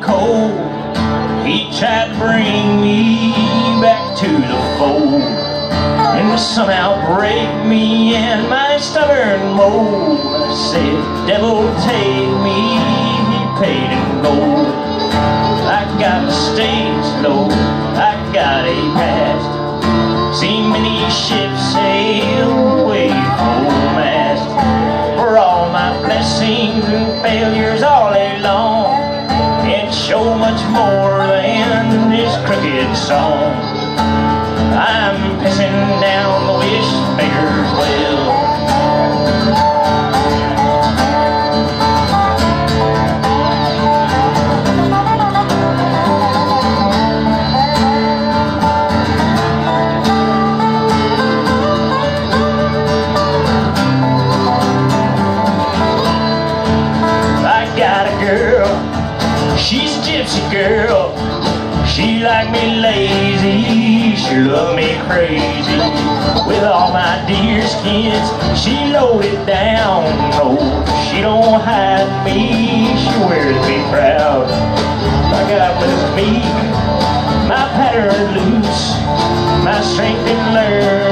cold. He tried to bring me back to the fold and somehow break me in my stubborn mold. I said, devil take me, he paid in gold. She's a gypsy girl. She like me lazy, she love me crazy. With all my deer skins, she loaded down. No, she don't hide me, she wears me proud. I got with me, my pattern loose. My strength in learning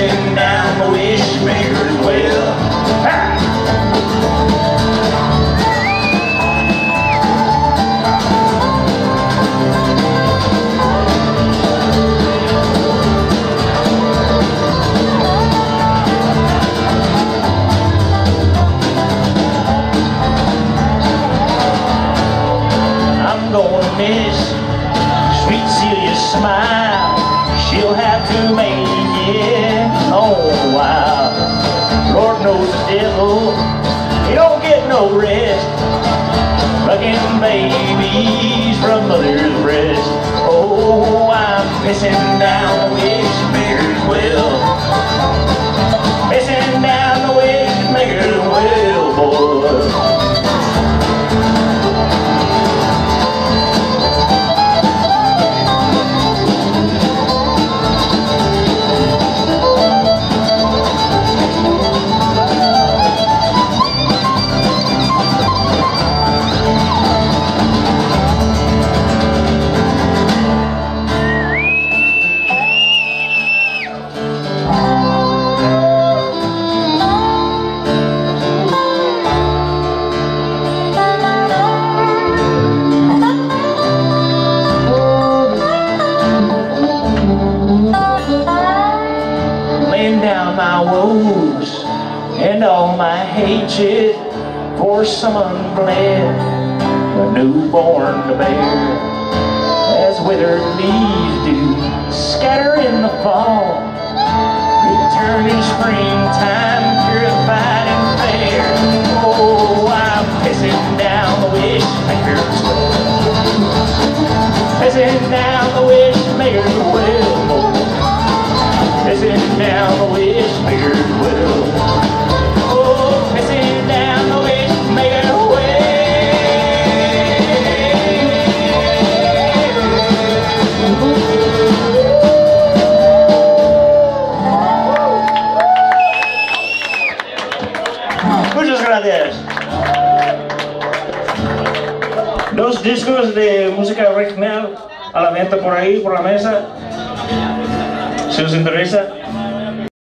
I'm down the! Gonna miss sweet Celia's smile. She'll have to make it on a while. Lord knows the devil, he don't get no rest. Fucking babies from mother's breast. And all my hatred for some unbled, a newborn bear, as withered leaves do, scatter in the fall, return in springtime, purified Dos discos de música regional a la venta por ahí, por la mesa. Si os interesa,